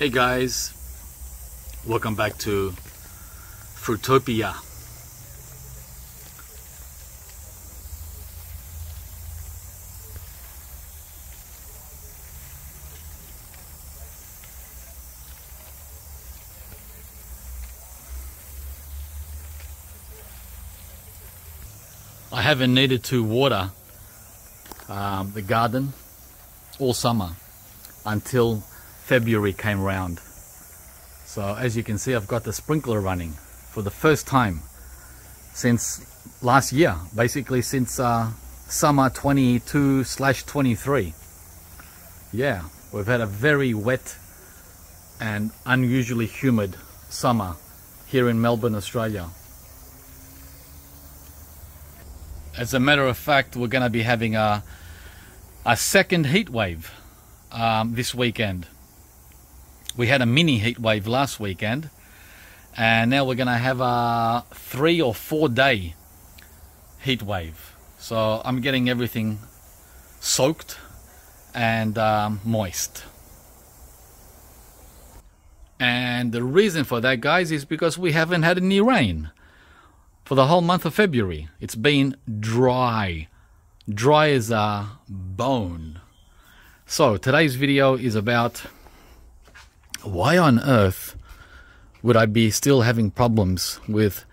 Hey guys, welcome back to Fruitopia. I haven't needed to water um, the garden all summer until February came round. So as you can see, I've got the sprinkler running for the first time since last year, basically since uh, summer 22 slash 23. Yeah, we've had a very wet and unusually humid summer here in Melbourne, Australia. As a matter of fact, we're going to be having a, a second heat wave um, this weekend. We had a mini heat wave last weekend, and now we're going to have a three or four day heat wave. So I'm getting everything soaked and um, moist. And the reason for that, guys, is because we haven't had any rain for the whole month of February. It's been dry, dry as a bone. So today's video is about why on earth would I be still having problems with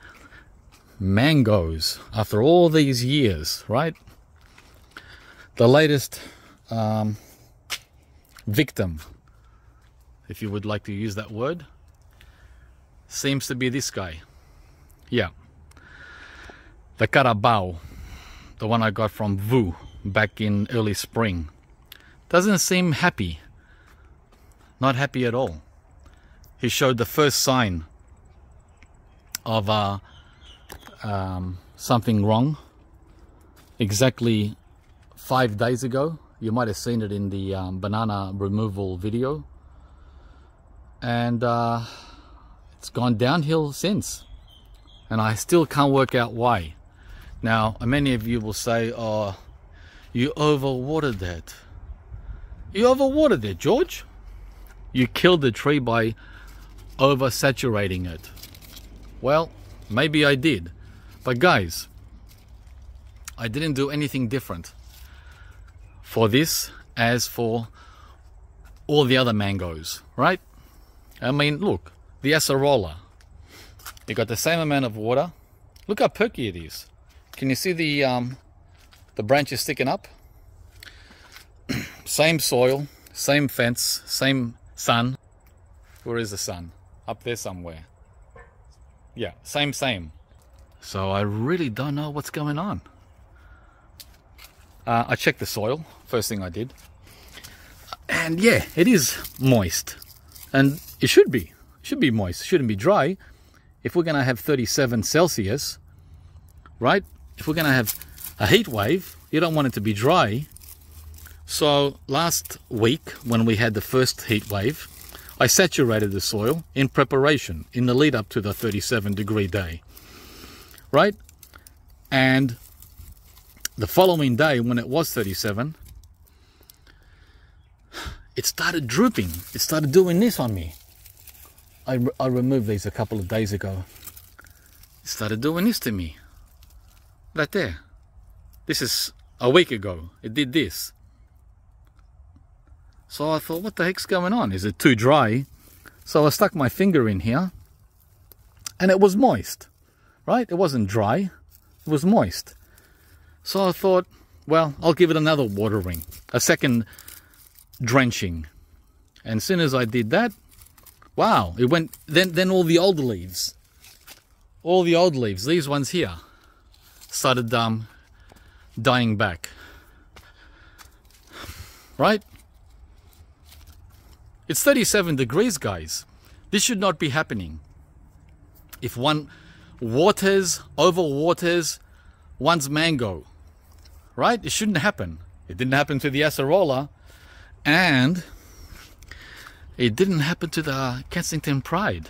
mangoes after all these years, right? The latest um, victim, if you would like to use that word, seems to be this guy. Yeah the Carabao, the one I got from Vu back in early spring, doesn't seem happy. Not happy at all. He showed the first sign of uh, um, something wrong exactly five days ago. You might have seen it in the um, banana removal video. And uh, it's gone downhill since. And I still can't work out why. Now, many of you will say, oh, you overwatered that. You overwatered it, George. You killed the tree by oversaturating it. Well, maybe I did. But guys, I didn't do anything different for this as for all the other mangoes, right? I mean, look, the acerola. You got the same amount of water. Look how perky it is. Can you see the um, the branches sticking up? same soil, same fence, same sun. Where is the sun? Up there somewhere. Yeah, same, same. So I really don't know what's going on. Uh, I checked the soil, first thing I did. And yeah, it is moist. And it should be. It should be moist. It shouldn't be dry. If we're going to have 37 Celsius, right? if we're going to have a heat wave, you don't want it to be dry. So last week, when we had the first heat wave, I saturated the soil in preparation, in the lead up to the 37 degree day. Right? And the following day, when it was 37, it started drooping. It started doing this on me. I, I removed these a couple of days ago. It started doing this to me right there. This is a week ago. It did this. So I thought, what the heck's going on? Is it too dry? So I stuck my finger in here and it was moist, right? It wasn't dry, it was moist. So I thought, well, I'll give it another watering, a second drenching. And as soon as I did that, wow, it went, then, then all the old leaves, all the old leaves, these ones here, started um, dying back. Right? It's 37 degrees, guys. This should not be happening. If one waters, over waters one's mango, right? It shouldn't happen. It didn't happen to the acerola, and it didn't happen to the Kensington Pride.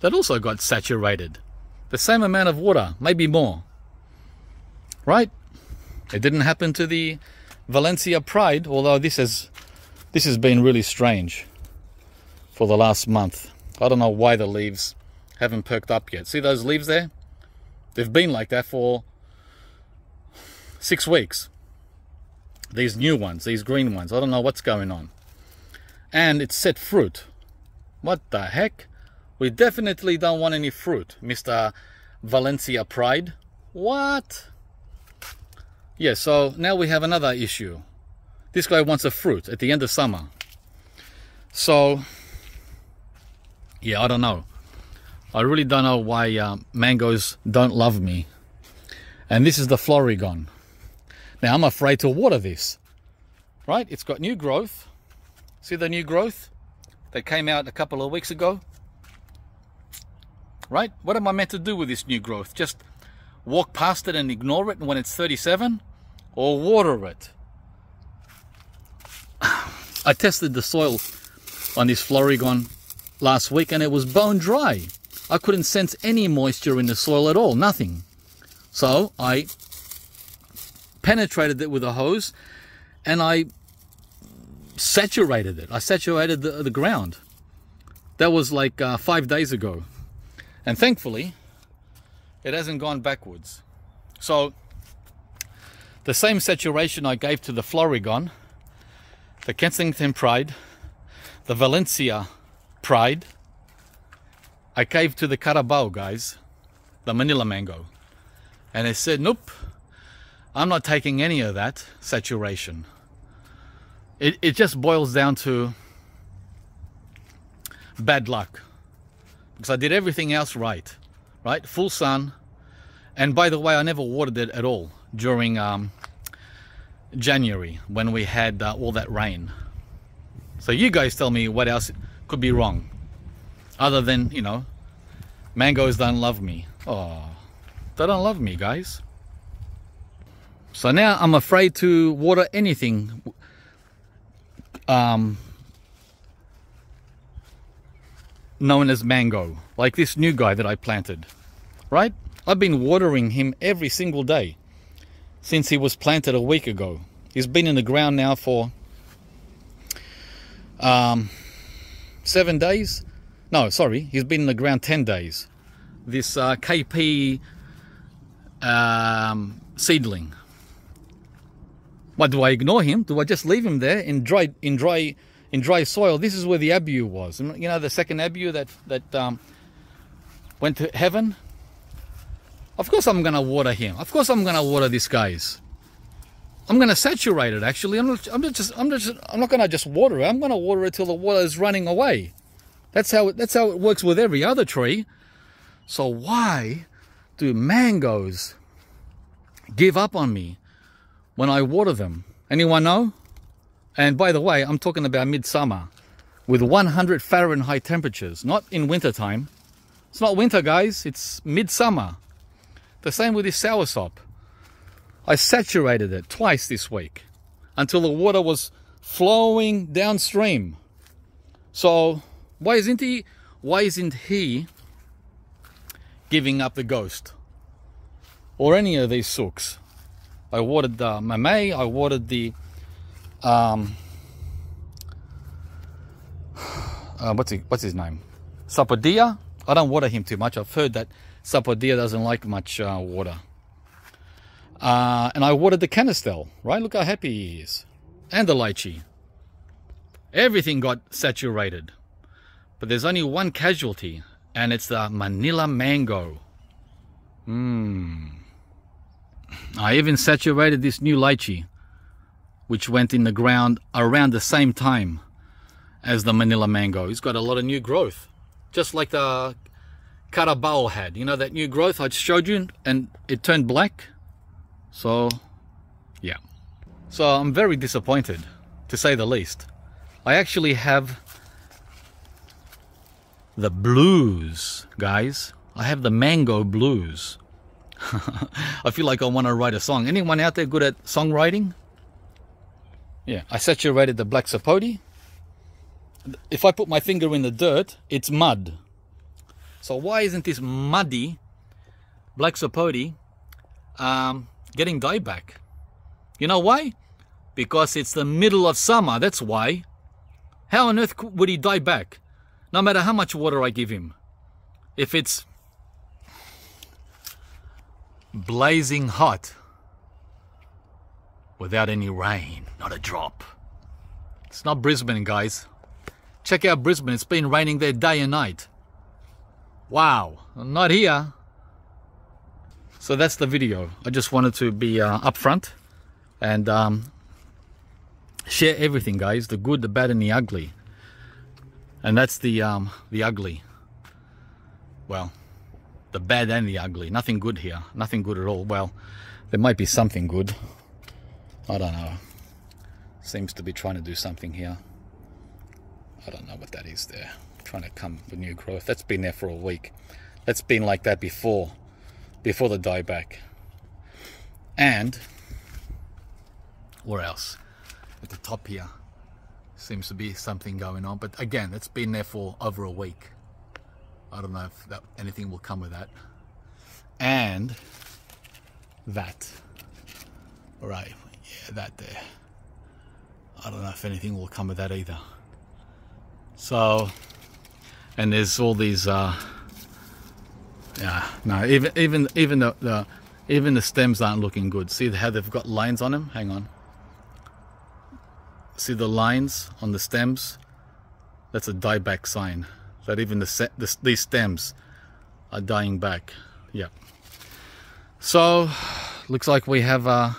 That also got saturated. The same amount of water, maybe more right? It didn't happen to the Valencia Pride, although this has this has been really strange. For the last month. I don't know why the leaves haven't perked up yet. See those leaves there? They've been like that for six weeks. These new ones, these green ones. I don't know what's going on. And it's set fruit. What the heck? We definitely don't want any fruit, Mr. Valencia Pride. What? Yeah, so now we have another issue. This guy wants a fruit at the end of summer. So, yeah, I don't know. I really don't know why uh, mangoes don't love me. And this is the Florigon. Now I'm afraid to water this. Right? It's got new growth. See the new growth that came out a couple of weeks ago? Right? What am I meant to do with this new growth? Just walk past it and ignore it when it's 37? Or water it? I tested the soil on this Florigon last week and it was bone dry. I couldn't sense any moisture in the soil at all, nothing. So I penetrated it with a hose and I saturated it. I saturated the, the ground. That was like uh, five days ago. And thankfully, it hasn't gone backwards. So the same saturation I gave to the Florigon, the Kensington Pride, the Valencia Pride, I gave to the Carabao guys, the Manila mango. And they said, nope, I'm not taking any of that saturation. It, it just boils down to bad luck. Because I did everything else right, right? Full sun. And by the way, I never watered it at all during um, January when we had uh, all that rain. So you guys tell me what else could be wrong. Other than you know mangoes don't love me. Oh they don't love me guys. So now I'm afraid to water anything. Um, known as mango like this new guy that I planted right? I've been watering him every single day since he was planted a week ago. He's been in the ground now for um, seven days no, sorry, he's been in the ground 10 days. This uh, KP um, seedling. Why do I ignore him? Do I just leave him there in dry in dry in dry soil? This is where the abu was. You know the second abu that that um, went to heaven. Of course I'm gonna water him. Of course I'm gonna water these guys. I'm gonna saturate it. Actually, I'm not. I'm not just. I'm just. I'm not gonna just water it. I'm gonna water it till the water is running away. That's how it, that's how it works with every other tree. So why do mangoes give up on me when I water them? Anyone know? And by the way, I'm talking about midsummer with 100 Fahrenheit temperatures, not in wintertime. It's not winter, guys. It's midsummer. The same with this soursop. I saturated it twice this week until the water was flowing downstream. So why isn't he? Why isn't he giving up the ghost or any of these sooks? I watered the Mamey. I watered the um, uh, what's he, what's his name? Sapodilla. I don't water him too much. I've heard that Sapodilla doesn't like much uh, water. Uh, and I watered the Canistel, right? Look how happy he is. And the lychee. Everything got saturated. But there's only one casualty, and it's the Manila mango. Mmm. I even saturated this new lychee, which went in the ground around the same time as the Manila mango. It's got a lot of new growth, just like the Carabao had. You know that new growth I showed you, and it turned black. So, yeah. So I'm very disappointed, to say the least. I actually have the blues, guys. I have the mango blues. I feel like I want to write a song. Anyone out there good at songwriting? Yeah, I saturated the black sapote. If I put my finger in the dirt, it's mud. So why isn't this muddy black sapote um, getting dieback? You know why? Because it's the middle of summer, that's why. How on earth would he die back? No matter how much water I give him. If it's blazing hot without any rain, not a drop. It's not Brisbane, guys. Check out Brisbane. It's been raining there day and night. Wow, not here. So that's the video. I just wanted to be uh, upfront and um, share everything, guys. The good, the bad, and the ugly. And that's the um, the ugly. Well, the bad and the ugly. Nothing good here. Nothing good at all. Well, there might be something good. I don't know. Seems to be trying to do something here. I don't know what that is there. Trying to come with new growth. That's been there for a week. That's been like that before, before the dieback. And, where else? At the top here, seems to be something going on. But again, it's been there for over a week. I don't know if that, anything will come with that. And that. All right, yeah, that there. I don't know if anything will come with that either. So, and there's all these, uh, yeah, no, even even even the, the even the stems aren't looking good. See how they've got lines on them? Hang on. See the lines on the stems? That's a dieback sign. That even the, the these stems are dying back. Yeah. So, looks like we have uh,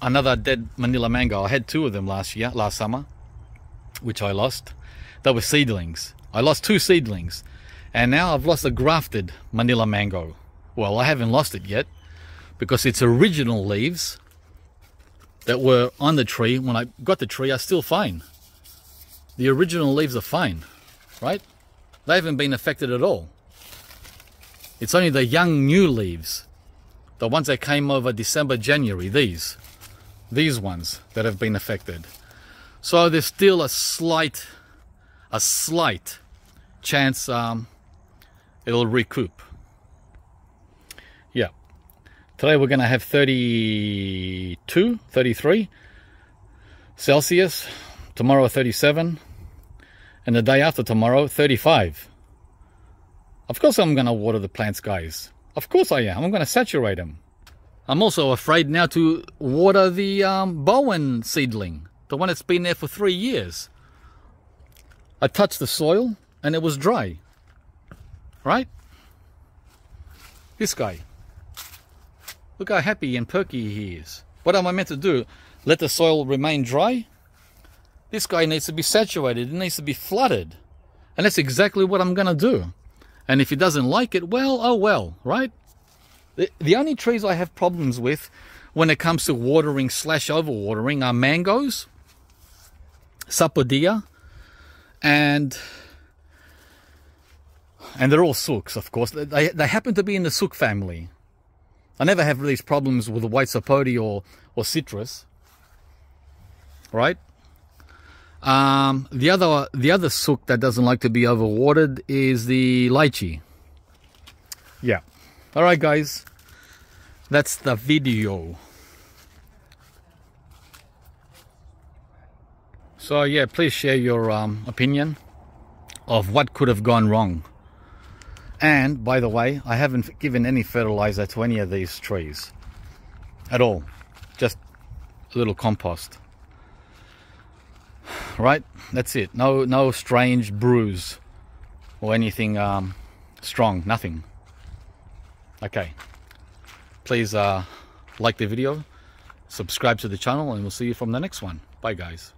another dead Manila mango. I had two of them last year, last summer, which I lost. They were seedlings. I lost two seedlings. And now I've lost a grafted Manila mango. Well, I haven't lost it yet because its original leaves that were on the tree, when I got the tree, are still fine. The original leaves are fine, right? They haven't been affected at all. It's only the young new leaves, the ones that came over December, January, these, these ones that have been affected. So there's still a slight, a slight chance um, it'll recoup. Yeah. Today we're going to have 32, 33 Celsius. Tomorrow 37. And the day after tomorrow 35. Of course I'm going to water the plants, guys. Of course I am. I'm going to saturate them. I'm also afraid now to water the um, Bowen seedling, the one that's been there for three years. I touched the soil and it was dry. Right? This guy. Look how happy and perky he is. What am I meant to do? Let the soil remain dry? This guy needs to be saturated. It needs to be flooded. And that's exactly what I'm going to do. And if he doesn't like it, well, oh well, right? The, the only trees I have problems with when it comes to watering slash overwatering are mangoes, sapodilla, and and they're all sooks, of course. They, they happen to be in the sook family. I never have these problems with the white sapote or, or citrus, right? Um, the other the other sook that doesn't like to be overwatered is the lychee. Yeah. All right, guys. That's the video. So yeah, please share your um, opinion of what could have gone wrong. And by the way, I haven't given any fertilizer to any of these trees at all. Just a little compost. Right? That's it. No no strange brews or anything um, strong. Nothing. Okay. Please uh, like the video, subscribe to the channel, and we'll see you from the next one. Bye, guys.